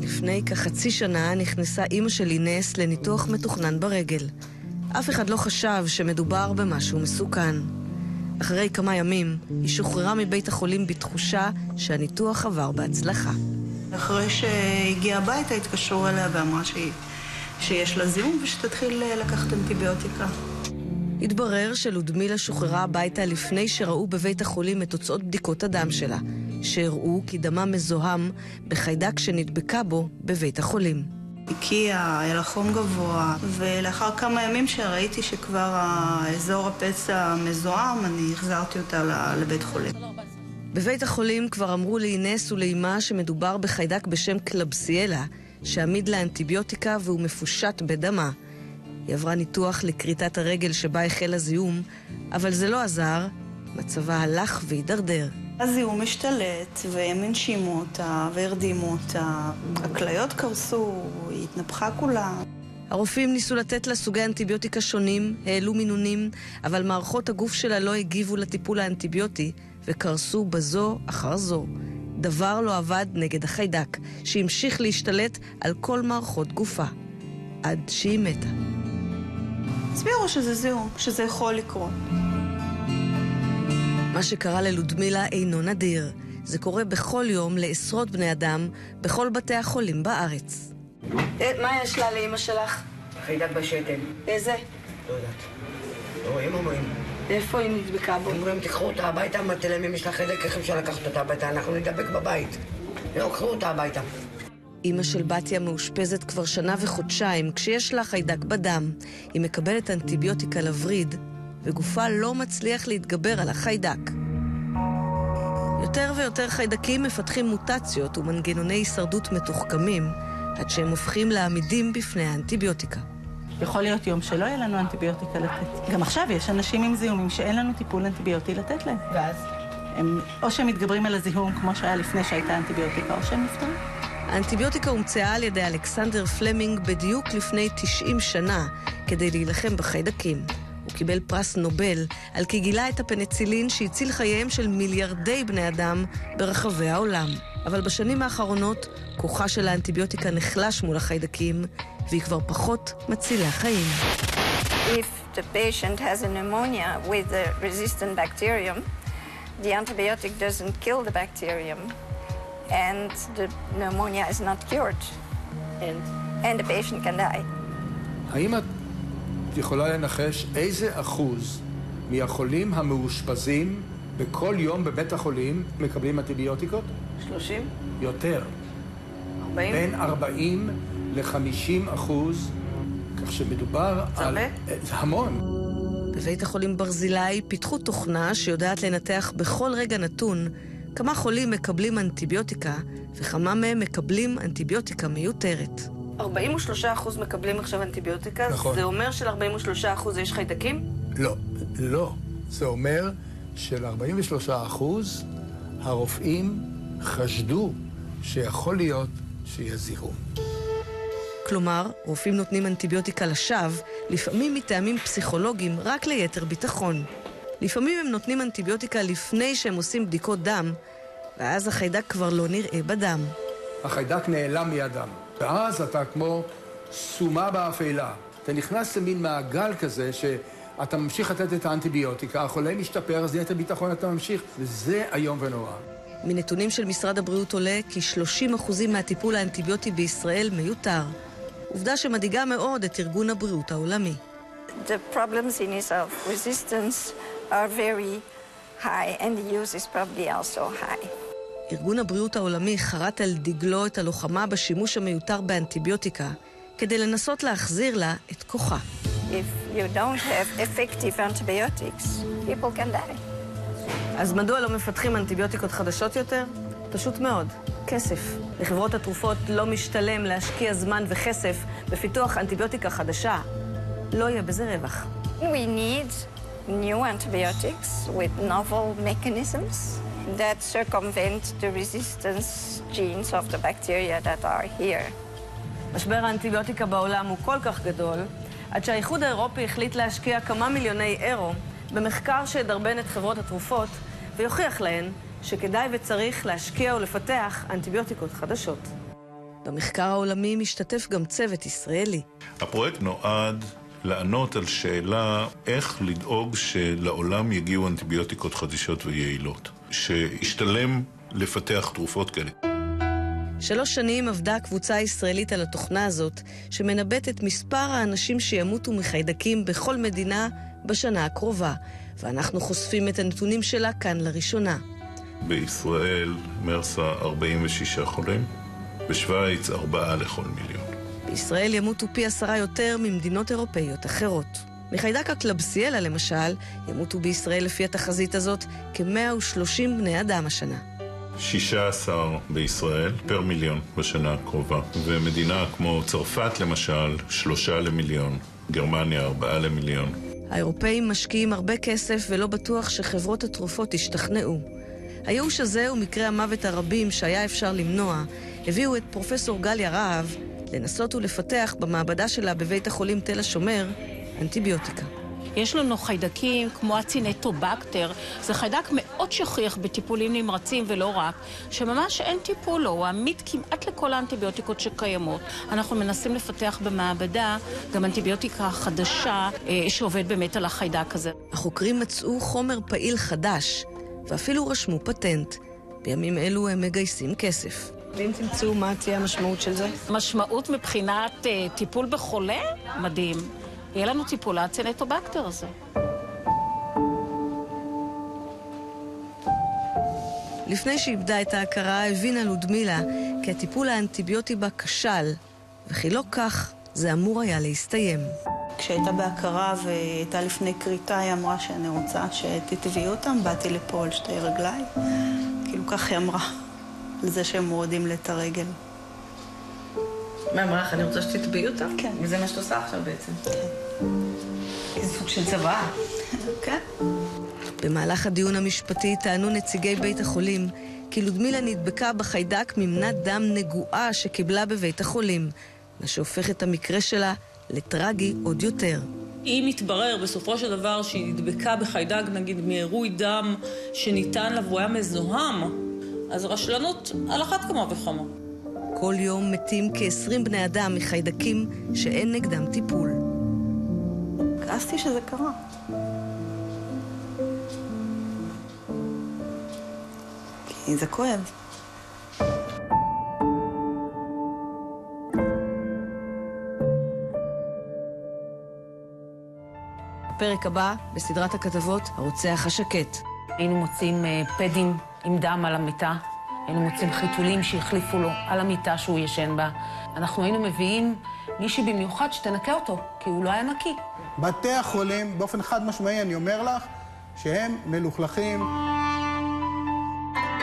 לפני כחצי שנה נכנסה אימא של אינס לניתוח מתוכנן ברגל. אף אחד לא חשב שמדובר במשהו מסוכן. אחרי כמה ימים היא שוחררה מבית החולים בתחושה שהניתוח עבר בהצלחה. אחרי שהגיעה הביתה התקשרו אליה ואמרה שיש לה זיהום ושתתחיל לקחת אנטיביוטיקה. התברר שלודמילה שוחררה הביתה לפני שראו בבית החולים את תוצאות בדיקות הדם שלה, שהראו כי דמה מזוהם בחיידק שנדבקה בו בבית החולים. הקיאה, היה לה חום גבוה, ולאחר כמה ימים שראיתי שכבר האזור הפצע מזוהם, אני החזרתי אותה לבית חולים. בבית החולים כבר אמרו לאינס ולאימה שמדובר בחיידק בשם קלבסיאלה, שעמיד לאנטיביוטיקה והוא מפושט בדמה. היא עברה ניתוח לכריתת הרגל שבה החל הזיהום, אבל זה לא עזר, מצבה הלך והידרדר. הזיהום השתלט, והם הנשימו אותה והרדימו אותה. הכליות קרסו, היא התנפחה כולה. הרופאים ניסו לתת לה סוגי אנטיביוטיקה שונים, העלו מינונים, אבל מערכות הגוף שלה לא הגיבו לטיפול האנטיביוטי, וקרסו בזו אחר זו. דבר לא עבד נגד החיידק, שהמשיך להשתלט על כל מערכות גופה. עד שהיא מתה. הסבירו שזה זיהום, שזה יכול לקרות. מה שקרה ללודמילה אינו נדיר. זה קורה בכל יום לעשרות בני אדם בכל בתי החולים בארץ. מה יש לה לאימא שלך? חיידק בשתן. איזה? לא יודעת. לא רואים אומרים. איפה היא נדבקה בו? אומרים תיקחו אותה הביתה, אמרתי להם אם יש לה חיידק איך אפשר לקחת אותה הביתה? אנחנו נדבק בבית. לא, קחו אותה הביתה. אימא של בתיה מאושפזת כבר שנה וחודשיים כשיש לה חיידק בדם. היא מקבלת אנטיביוטיקה לווריד, וגופה לא מצליח להתגבר על החיידק. יותר ויותר חיידקים מפתחים מוטציות ומנגנוני הישרדות מתוחכמים, עד שהם הופכים לעמידים בפני האנטיביוטיקה. יכול להיות יום שלא יהיה לנו אנטיביוטיקה לתת. גם עכשיו יש אנשים עם זיהומים שאין לנו טיפול אנטיביוטי לתת להם. ואז? הם, או שהם מתגברים על הזיהום כמו שהיה לפני שהייתה אנטיביוטיקה, או שהם נפטרים. האנטיביוטיקה הומצאה על ידי אלכסנדר פלמינג בדיוק לפני 90 שנה כדי להילחם בחיידקים. הוא קיבל פרס נובל על כי גילה את הפניצילין שהציל חייהם של מיליארדי בני אדם ברחבי העולם. אבל בשנים האחרונות כוחה של האנטיביוטיקה נחלש מול החיידקים, והיא כבר פחות מצילה חיים. If the patient has a pneumonia with a resistant bacterium, the antibiotic doesn't kill the bacterium, and the pneumonia is not cured, and, and the patient can die. האם את יכולה לנחש איזה אחוז מהחולים המאושפזים בכל יום בבית החולים מקבלים אנטיביוטיקות? 30? יותר. 40? בין 40 ל-50 אחוז, כך שמדובר זה על... הרבה? זה המון. בבית החולים ברזילי פיתחו תוכנה שיודעת לנתח בכל רגע נתון כמה חולים מקבלים אנטיביוטיקה וכמה מהם מקבלים אנטיביוטיקה מיותרת. 43% מקבלים עכשיו אנטיביוטיקה, נכון. זה אומר של-43% יש חיידקים? לא, לא. זה אומר של-43 אחוז הרופאים חשדו שיכול להיות שיהיה זיהום. כלומר, רופאים נותנים אנטיביוטיקה לשווא, לפעמים מטעמים פסיכולוגיים, רק ליתר ביטחון. לפעמים הם נותנים אנטיביוטיקה לפני שהם עושים בדיקות דם, ואז החיידק כבר לא נראה בדם. החיידק נעלם מהדם, ואז אתה כמו סומה באפלה. אתה נכנס למין מעגל כזה שאתה ממשיך לתת את האנטיביוטיקה, החולה משתפר, אז ליתר ביטחון אתה ממשיך, וזה איום ונורא. מנתונים של משרד הבריאות עולה כי 30% מהטיפול האנטיביוטי בישראל מיותר. עובדה שמדאיגה מאוד את ארגון הבריאות העולמי. The problems in resistance are very high, and the use is probably also high. ארגון הבריאות העולמי חרת על דגלו את הלוחמה בשימוש המיותר באנטיביוטיקה, כדי לנסות להחזיר לה את כוחה. If you don't have effective antibiotics, people can die. אז מדוע לא מפתחים אנטיביוטיקות חדשות יותר? פשוט מאוד, כסף. לחברות התרופות לא משתלם להשקיע זמן וכסף בפיתוח אנטיביוטיקה חדשה. לא יהיה בזה רווח. We need new antibiotics with novel mechanisms that circumvent the resistance genes of the bacteria that are here. משבר האנטיביוטיקה בעולם הוא כל כך גדול, עד שהאיחוד האירופי החליט להשקיע כמה מיליוני אירו במחקר שידרבן את חברות התרופות ויוכיח להן שכדאי וצריך להשקיע ולפתח אנטיביוטיקות חדשות. במחקר העולמי משתתף גם צוות ישראלי. הפרויקט נועד לענות על שאלה איך לדאוג שלעולם יגיעו אנטיביוטיקות חדישות ויעילות. שישתלם לפתח תרופות כאלה. שלוש שנים עבדה קבוצה ישראלית על התוכנה הזאת, שמנבט את מספר האנשים שימותו מחיידקים בכל מדינה בשנה הקרובה, ואנחנו חושפים את הנתונים שלה כאן לראשונה. בישראל מרסה 46 חולים, בשוויץ 4 לכל מיליון. בישראל ימותו פי עשרה יותר ממדינות אירופאיות אחרות. מחיידק הקלבסיאלה למשל, ימותו בישראל לפי התחזית הזאת כ-130 בני אדם השנה. 16 בישראל פר מיליון בשנה הקרובה, ומדינה כמו צרפת למשל, שלושה למיליון, גרמניה ארבעה למיליון. האירופאים משקיעים הרבה כסף ולא בטוח שחברות התרופות ישתכנעו. הייאוש הזה ומקרי המוות הרבים שהיה אפשר למנוע, הביאו את פרופסור גליה רהב לנסות ולפתח במעבדה שלה בבית החולים תל השומר אנטיביוטיקה. יש לנו חיידקים כמו הצינטובקטר, זה חיידק מאוד שכיח בטיפולים נמרצים ולא רק, שממש אין טיפול לו, הוא עמיד כמעט לכל האנטיביוטיקות שקיימות. אנחנו מנסים לפתח במעבדה גם אנטיביוטיקה חדשה אה, שעובד באמת על החיידק הזה. החוקרים מצאו חומר פעיל חדש, ואפילו רשמו פטנט. בימים אלו הם מגייסים כסף. ואם תמצאו מה תהיה המשמעות של זה? משמעות מבחינת uh, טיפול בחולה? מדהים. יהיה לנו טיפול הצנטובקטר הזה. לפני שאיבדה את ההכרה, הבינה לודמילה כי הטיפול האנטיביוטי בה כשל, וכי לא כך זה אמור היה להסתיים. כשהייתה בהכרה והייתה לפני כריתה, היא אמרה שאני רוצה שתתביעי אותם, באתי לפה על שתי רגליי. כאילו כך היא אמרה, על זה שהם מורדים לי את הרגל. מה אמרה לך? אני רוצה שתטביעי אותם? כן. וזה מה שאת עושה עכשיו בעצם? כן. איזה סוג של צבא. כן. במהלך הדיון המשפטי טענו נציגי בית החולים כי לודמילה נדבקה בחיידק ממנת דם נגועה שקיבלה בבית החולים, מה שהופך את המקרה שלה לטרגי עוד יותר. אם יתברר בסופו של דבר שהיא נדבקה בחיידק, נגיד מעירוי דם שניתן לה והוא היה מזוהם, אז רשלנות על אחת כמה וכמה. כל יום מתים כ-20 בני אדם מחיידקים שאין נגדם טיפול. כעסתי שזה קרה. כי זה כואב. הפרק הבא בסדרת הכתבות הרוצח השקט. היינו מוצאים אה, פדים עם דם על המיטה, היינו מוצאים חיתולים שהחליפו לו על המיטה שהוא ישן בה. אנחנו היינו מביאים מישהי במיוחד שתנקה אותו, כי הוא לא היה נקי. בתי החולים, באופן חד משמעי אני אומר לך, שהם מלוכלכים.